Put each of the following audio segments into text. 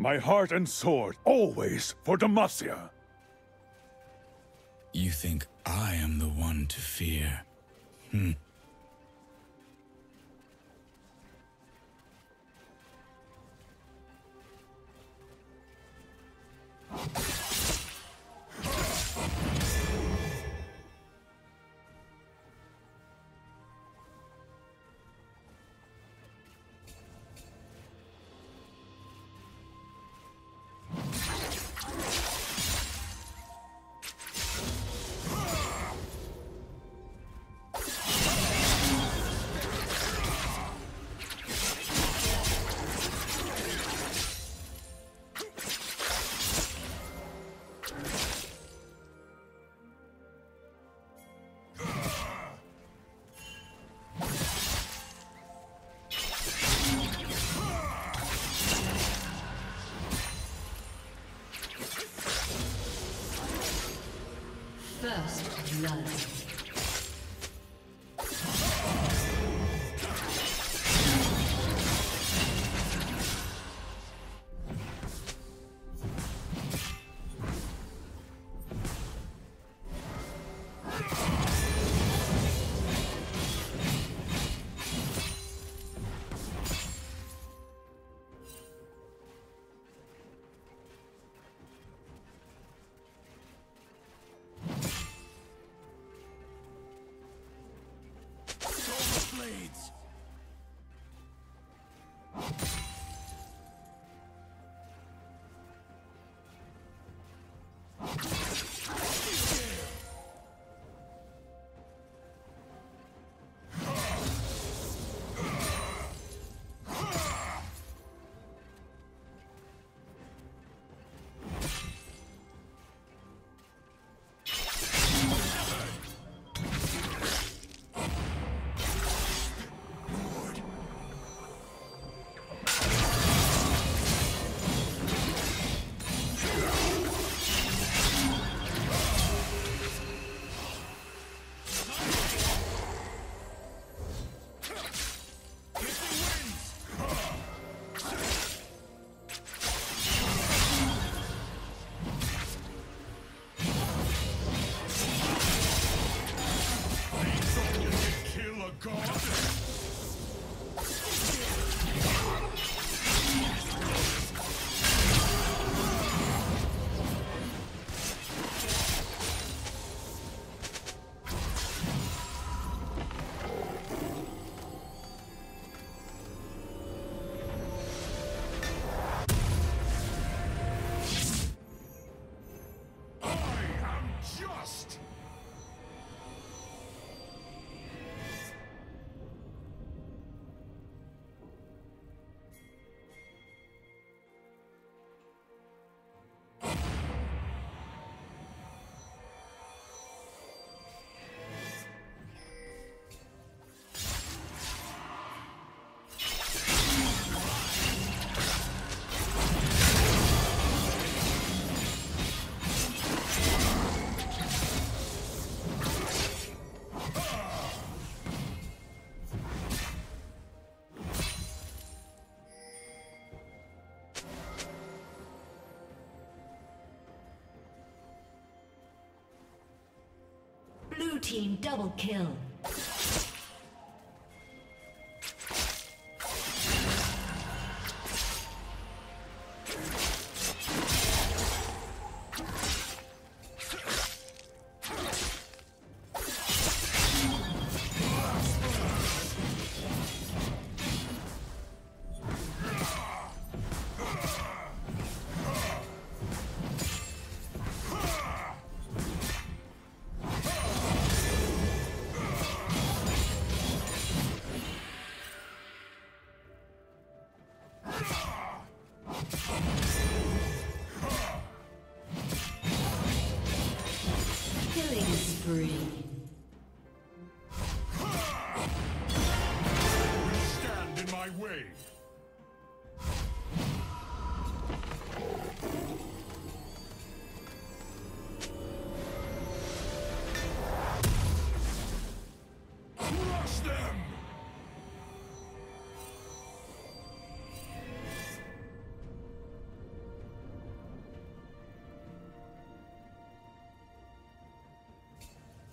My heart and sword, always for Demacia. You think I am the one to fear? Hmm. Blood. Team double kill.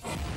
you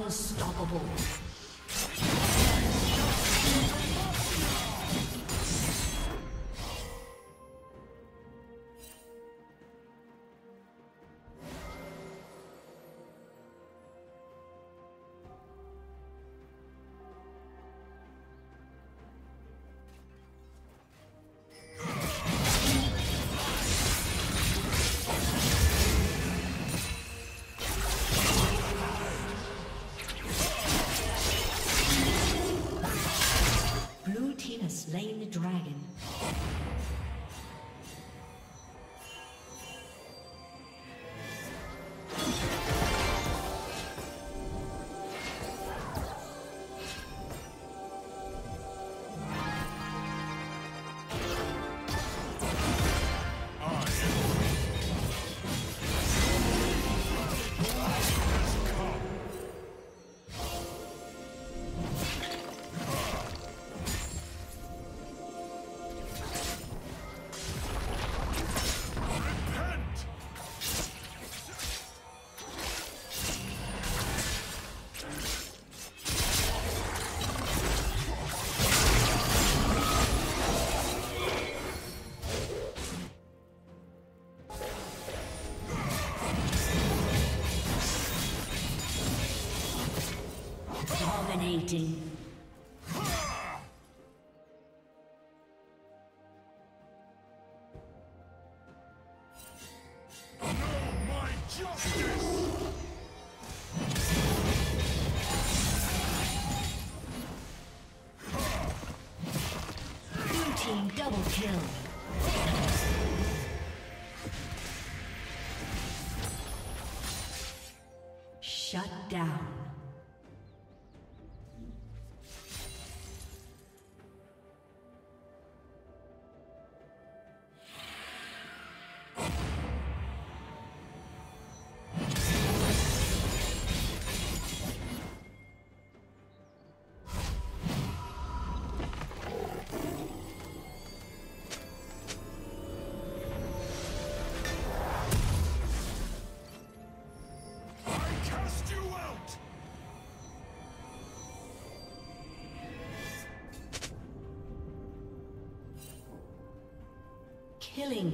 Unstoppable. Dominating. Killing.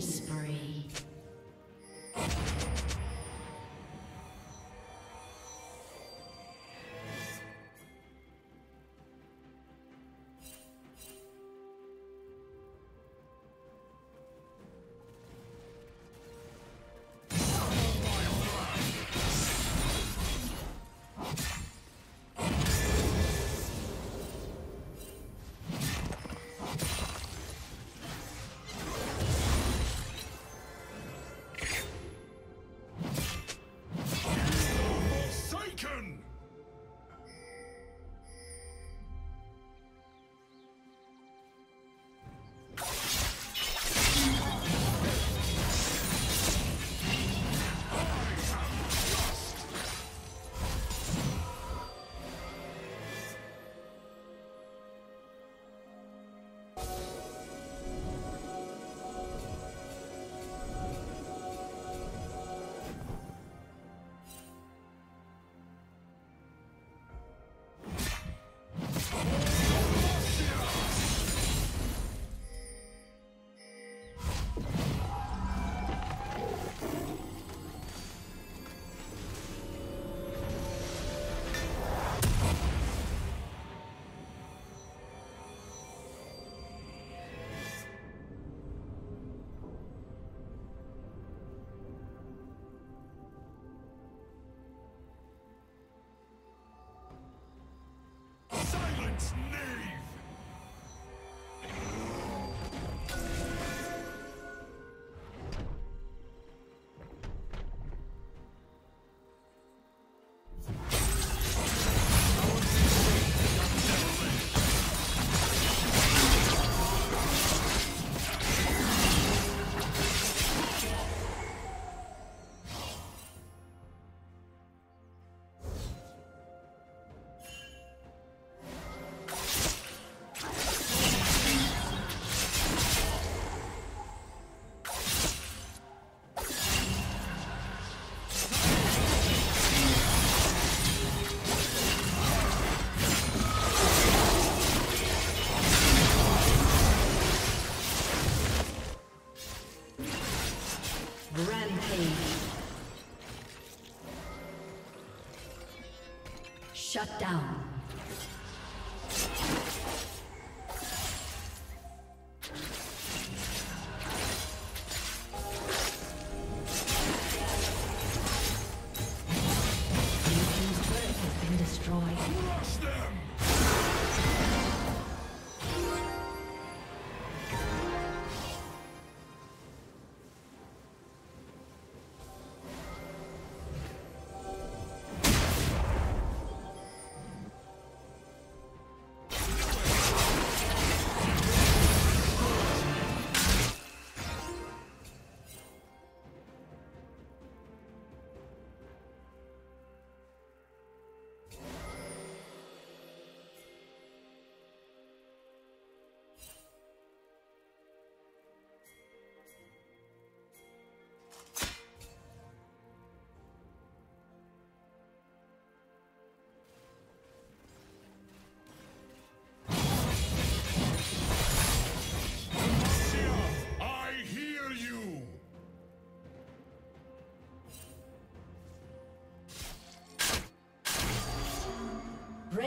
Shut down.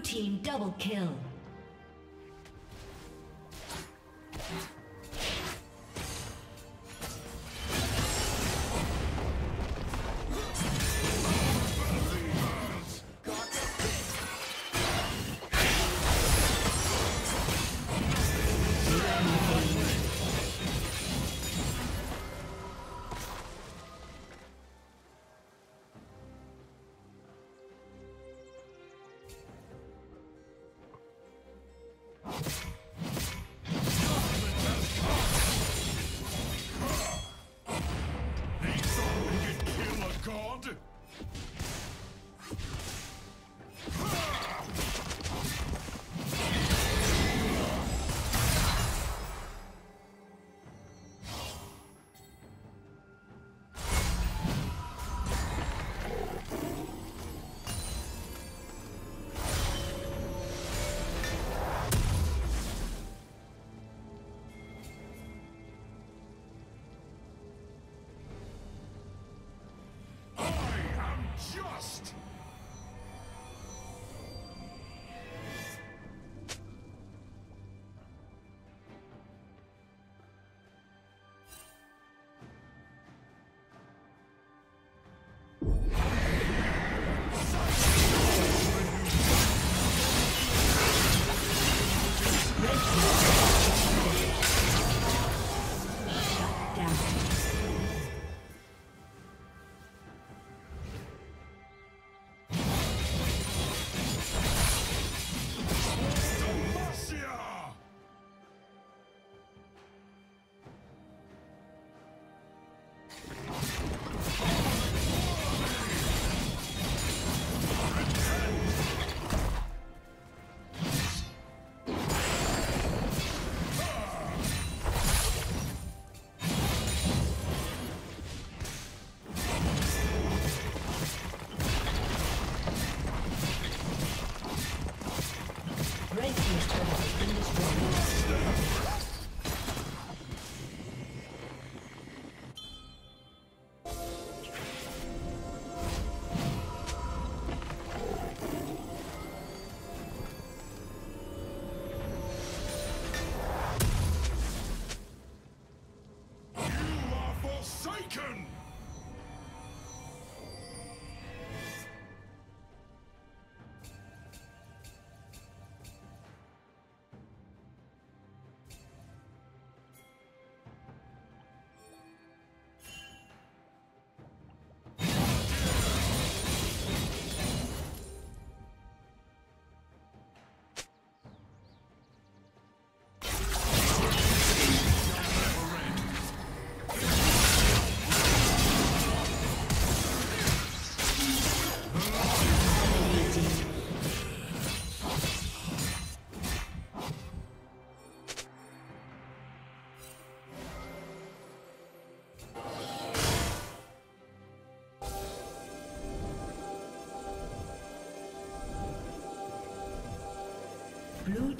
Team double kill.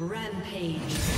Rampage.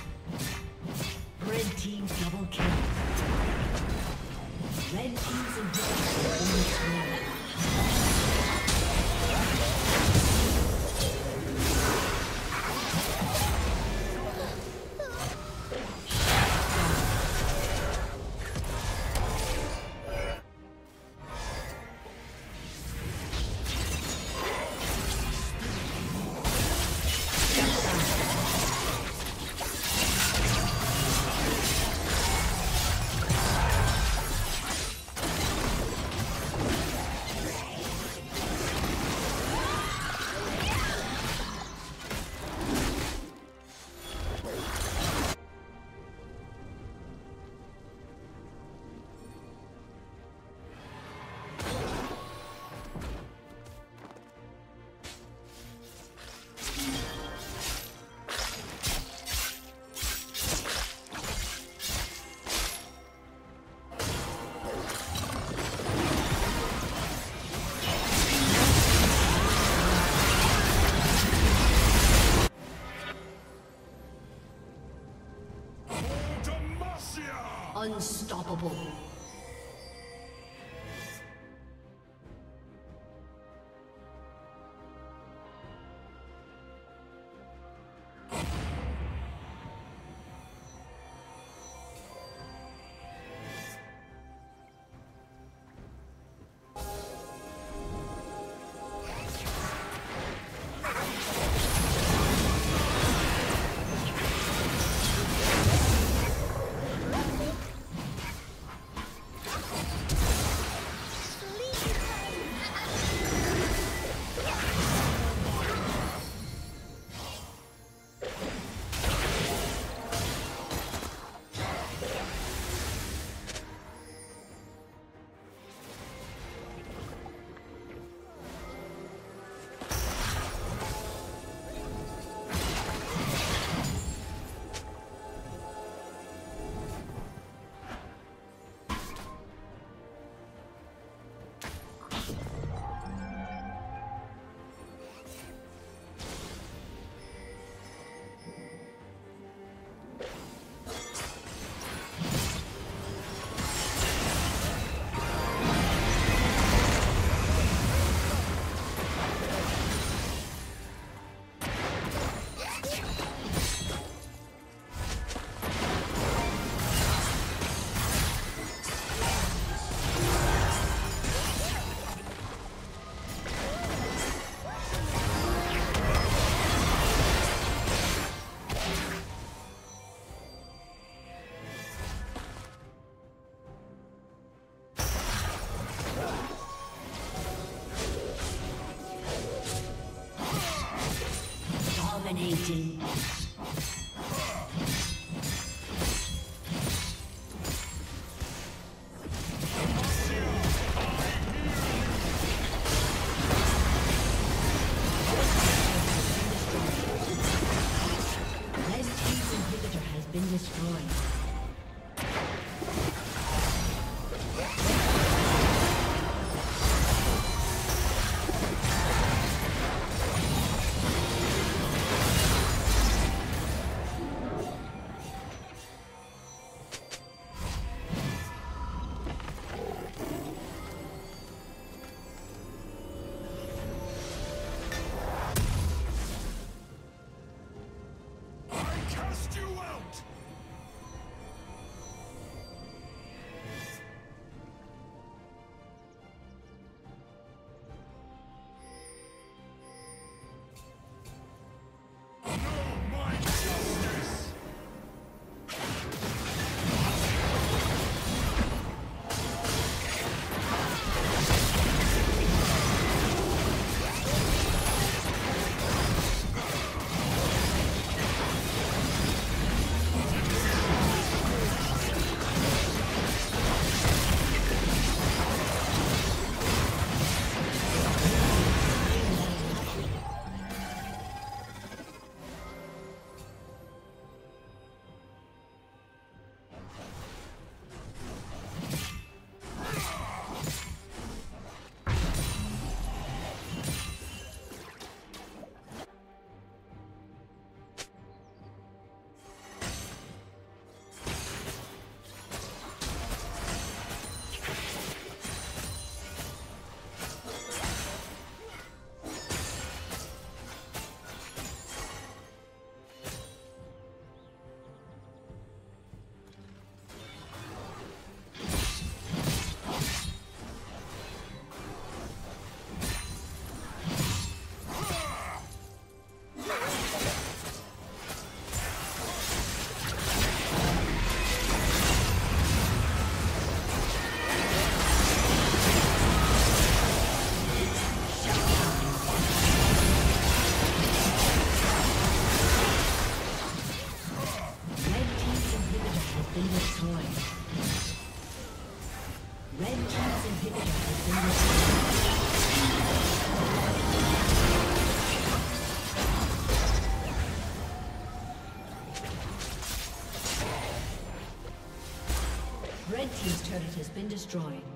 Been destroyed. Destroyed.